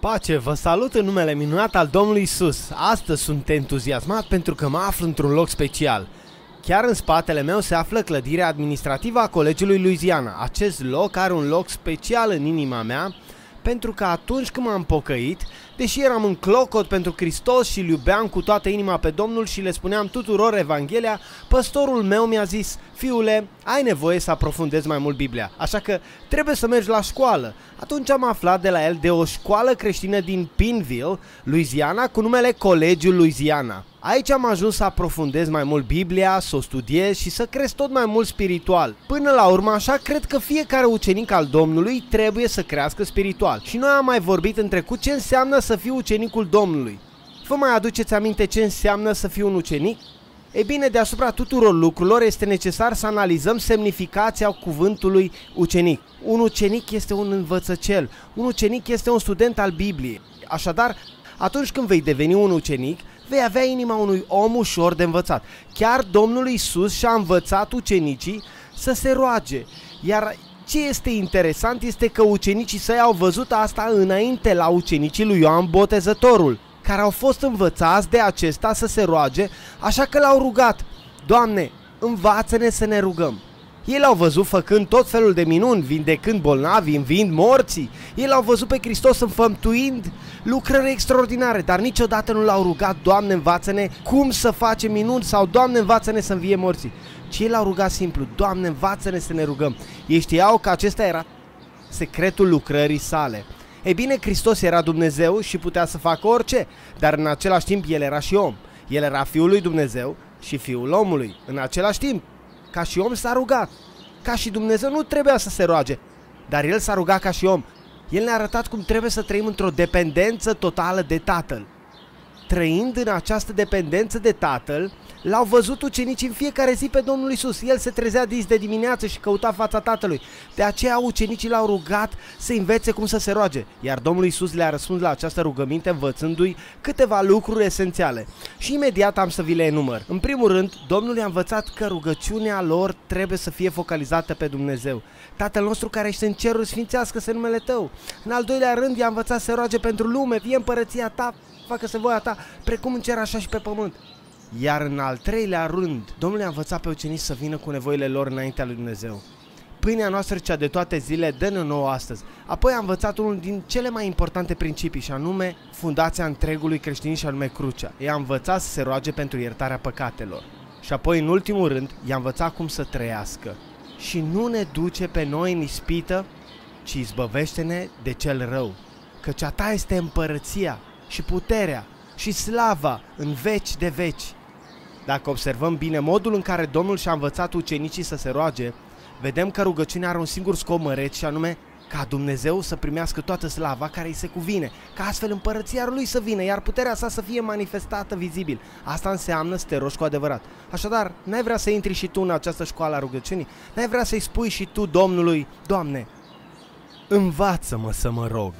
Pace, vă salut în numele minunat al Domnului Isus. Astăzi sunt entuziasmat pentru că mă aflu într-un loc special. Chiar în spatele meu se află clădirea administrativă a Colegiului Louisiana. Acest loc are un loc special în inima mea pentru că atunci când m-am pocăit, deși eram în clocot pentru Hristos și îl iubeam cu toată inima pe Domnul și le spuneam tuturor Evanghelia, păstorul meu mi-a zis, fiule, ai nevoie să aprofundezi mai mult Biblia, așa că trebuie să mergi la școală. Atunci am aflat de la el de o școală creștină din Pinville, Louisiana, cu numele Colegiul Louisiana. Aici am ajuns să aprofundez mai mult Biblia, să o studiez și să cresc tot mai mult spiritual. Până la urmă, așa cred că fiecare ucenic al Domnului trebuie să crească spiritual. Și noi am mai vorbit în trecut ce înseamnă să fii ucenicul Domnului. Vă mai aduceți aminte ce înseamnă să fii un ucenic? Ei bine, deasupra tuturor lucrurilor este necesar să analizăm semnificația cuvântului ucenic. Un ucenic este un învățăcel, un ucenic este un student al Bibliei. Așadar, atunci când vei deveni un ucenic, vei avea inima unui om ușor de învățat. Chiar Domnul Isus și-a învățat ucenicii să se roage. Iar ce este interesant este că ucenicii săi au văzut asta înainte la ucenicii lui Ioan Botezătorul, care au fost învățați de acesta să se roage, așa că l-au rugat, Doamne, învață-ne să ne rugăm. Ei l-au văzut făcând tot felul de minuni, vindecând bolnavi, învind morții. Ei l-au văzut pe Hristos înfămtuind lucrări extraordinare, dar niciodată nu l-au rugat, Doamne, învață-ne cum să facem minuni sau Doamne, învață-ne să învie morții. Ci ei l-au rugat simplu, Doamne, învață-ne să ne rugăm. Ei știau că acesta era secretul lucrării sale. Ei bine, Hristos era Dumnezeu și putea să facă orice, dar în același timp El era și om. El era Fiul lui Dumnezeu și Fiul omului. În același timp, ca și om s-a rugat. Ca și Dumnezeu nu trebuia să se roage, dar El s-a rugat ca și om. El ne-a arătat cum trebuie să trăim într-o dependență totală de Tatăl. Trăind în această dependență de Tatăl, L-au văzut ucenicii în fiecare zi pe Domnul Isus. El se trezea dis de dimineață și căuta fața Tatălui. De aceea ucenicii l-au rugat să învețe cum să se roage, iar Domnul Isus le-a răspuns la această rugăminte învățându-i câteva lucruri esențiale. Și imediat am să vi le enumăr. În primul rând, Domnul i-a învățat că rugăciunea lor trebuie să fie focalizată pe Dumnezeu. Tatăl nostru care ești în cerul, sfințească-se numele Tău. În al doilea rând, i-a învățat să roage pentru lume, vie împărăția Ta, facă-se voia Ta, precum în cer așa și pe pământ. Iar în al treilea rând, Domnul a învățat pe ucenici să vină cu nevoile lor înaintea lui Dumnezeu. Pâinea noastră cea de toate zile dă-ne nouă astăzi. Apoi a învățat unul din cele mai importante principii și anume fundația întregului creștinism și anume crucea. I-a învățat să se roage pentru iertarea păcatelor. Și apoi, în ultimul rând, i-a învățat cum să trăiască. Și nu ne duce pe noi în ispită, ci izbăvește-ne de cel rău. Căci a ta este împărăția și puterea și slava în veci de veci. Dacă observăm bine modul în care Domnul și-a învățat ucenicii să se roage, vedem că rugăciunea are un singur scop măreț și anume ca Dumnezeu să primească toată slava care îi se cuvine, ca astfel împărăția lui să vină, iar puterea sa să fie manifestată vizibil. Asta înseamnă să te rogi cu adevărat. Așadar, n-ai vrea să intri și tu în această școală a rugăciunii? N-ai vrea să-i spui și tu Domnului, Doamne, învață-mă să mă rog.